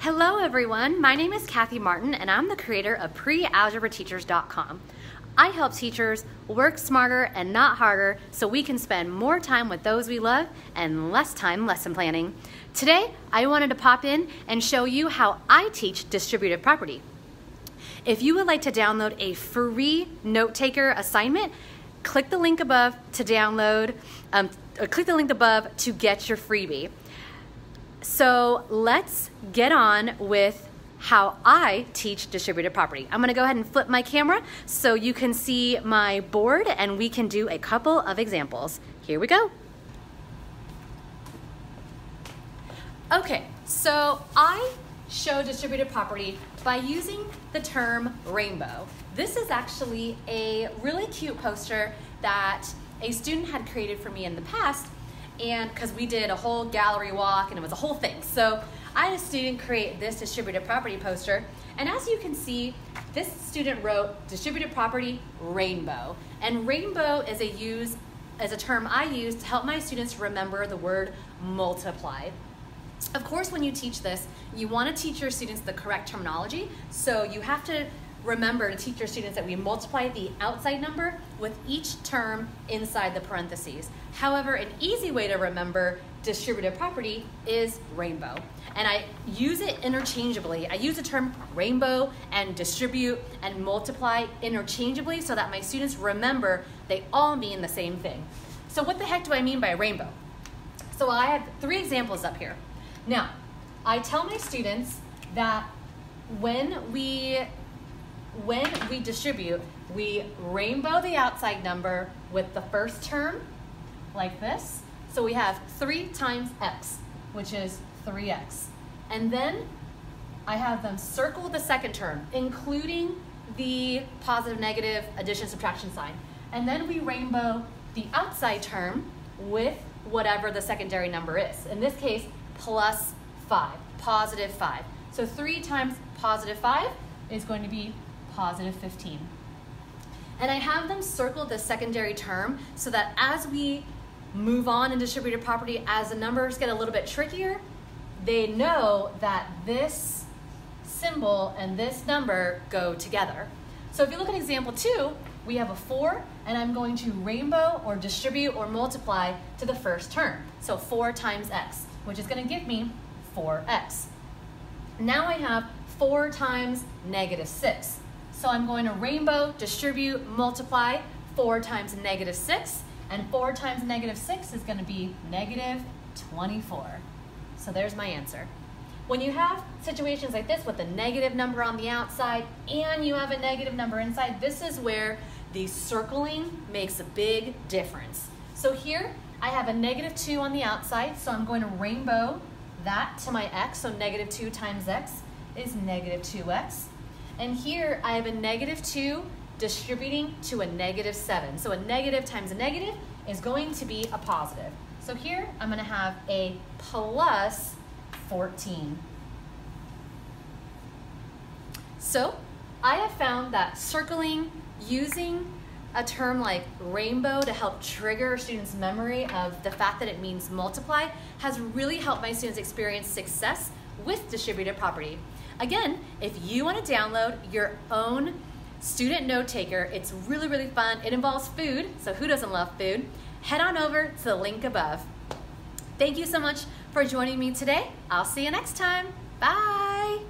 Hello everyone, my name is Kathy Martin and I'm the creator of prealgebrateachers.com. I help teachers work smarter and not harder so we can spend more time with those we love and less time lesson planning. Today, I wanted to pop in and show you how I teach distributive property. If you would like to download a free note taker assignment, click the link above to download, um, click the link above to get your freebie. So let's get on with how I teach distributed property. I'm gonna go ahead and flip my camera so you can see my board and we can do a couple of examples. Here we go. Okay, so I show distributed property by using the term rainbow. This is actually a really cute poster that a student had created for me in the past and because we did a whole gallery walk and it was a whole thing. So I had a student create this distributed property poster and as you can see, this student wrote distributed property rainbow. And rainbow is a use as a term I use to help my students remember the word multiply. Of course, when you teach this, you want to teach your students the correct terminology. So you have to remember to teach your students that we multiply the outside number with each term inside the parentheses. However, an easy way to remember distributive property is rainbow. And I use it interchangeably. I use the term rainbow and distribute and multiply interchangeably so that my students remember they all mean the same thing. So what the heck do I mean by rainbow? So I have three examples up here. Now, I tell my students that when we when we distribute, we rainbow the outside number with the first term, like this. So we have 3 times x, which is 3x. And then I have them circle the second term, including the positive, negative, addition, subtraction sign. And then we rainbow the outside term with whatever the secondary number is. In this case, plus 5, positive 5. So 3 times positive 5 is going to be positive 15. And I have them circle the secondary term so that as we move on in distributed property, as the numbers get a little bit trickier, they know that this symbol and this number go together. So if you look at example two, we have a four, and I'm going to rainbow or distribute or multiply to the first term. So four times x, which is gonna give me 4x. Now I have four times negative six. So I'm going to rainbow, distribute, multiply 4 times negative 6. And 4 times negative 6 is going to be negative 24. So there's my answer. When you have situations like this with a negative number on the outside and you have a negative number inside, this is where the circling makes a big difference. So here I have a negative 2 on the outside, so I'm going to rainbow that to my x, so negative 2 times x is negative 2x. And here I have a negative 2 distributing to a negative 7. So a negative times a negative is going to be a positive. So here I'm going to have a plus 14. So I have found that circling using a term like rainbow to help trigger students' memory of the fact that it means multiply has really helped my students experience success with distributed property. Again, if you want to download your own student note taker, it's really, really fun. It involves food, so who doesn't love food? Head on over to the link above. Thank you so much for joining me today. I'll see you next time. Bye.